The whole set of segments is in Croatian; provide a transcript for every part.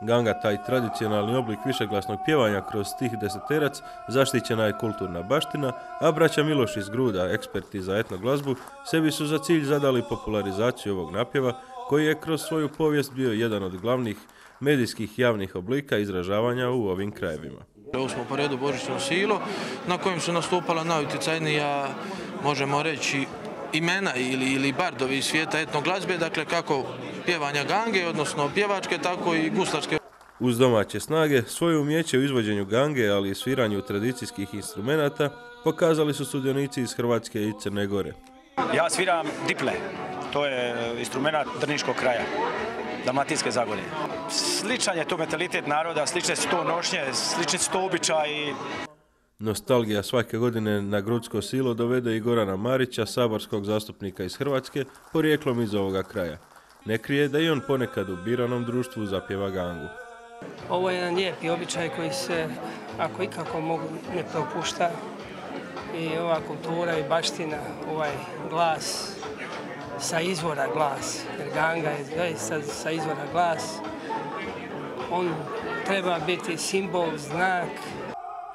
Ganga, taj tradicionalni oblik višeglasnog pjevanja kroz stih deseterac, zaštićena je kulturna baština, a braća Miloš iz Gruda, eksperti za etnoglazbu, sebi su za cilj zadali popularizaciju ovog napjeva, koji je kroz svoju povijest bio jedan od glavnih medijskih javnih oblika izražavanja u ovim krajevima. Ovo smo po redu Božićno silo na kojem su nastupala najutjecajnija, možemo reći, imena ili, ili bardovi iz svijeta etnoglazbe, dakle kako pjevanja gange, odnosno pjevačke, tako i guslarske. Uz domaće snage, svoje umjeće u izvođenju gange, ali i sviranju tradicijskih instrumenata, pokazali su sudionici iz Hrvatske i Crne Gore. Ja sviram diple, to je instrument drniškog kraja, Dalmatinske Zagore. Sličan je to mentalitet naroda, slične su to nošnje, slični su to običaji. Nostalgija svake godine na Grudsko silo dovede i Gorana Marića, saborskog zastupnika iz Hrvatske, porijeklom iz ovoga kraja. Ne krije da i on ponekad u biranom društvu zapjeva gangu. Ovo je jedan lijepi običaj koji se, ako ikako mogu, ne propušta. I ova kultura i baština, ovaj glas, sa izvora glas, jer ganga je zaista sa izvora glas. On treba biti simbol, znak,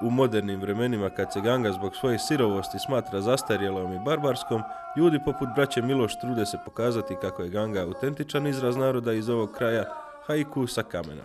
U modernim vremenima kad se ganga zbog svoje sirovosti smatra zastarjelom i barbarskom, ljudi poput braće Miloš trude se pokazati kako je ganga autentičan izraz naroda iz ovog kraja, haiku sa kamena.